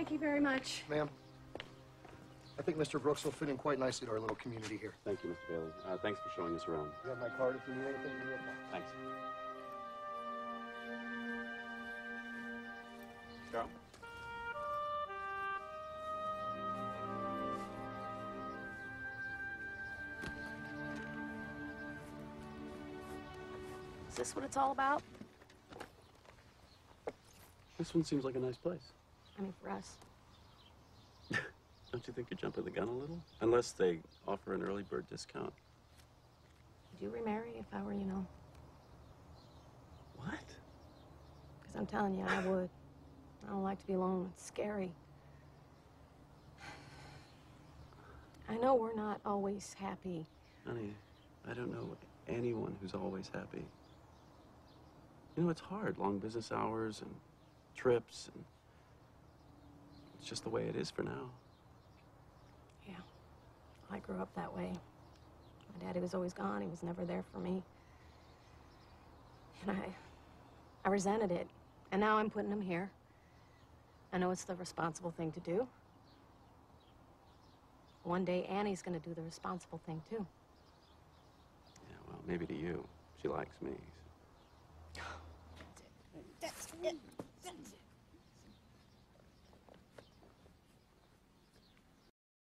Thank you very much. Ma'am, I think Mr. Brooks will fit in quite nicely to our little community here. Thank you, Mr. Bailey. Uh, thanks for showing us around. You have my card if you need anything. give me a call. Thanks. Carol? Is this what it's all about? This one seems like a nice place. I mean, for us. Don't you think you're jumping the gun a little? Unless they offer an early bird discount. Would you remarry if I were, you know? What? Because I'm telling you, I would. I don't like to be alone. It's scary. I know we're not always happy. Honey, I don't know anyone who's always happy. You know, it's hard. Long business hours and trips, and it's just the way it is for now. Yeah. I grew up that way. My daddy was always gone. He was never there for me. And I I resented it. And now I'm putting him here. I know it's the responsible thing to do. One day Annie's going to do the responsible thing too. Yeah, well, maybe to you. She likes me. That's it.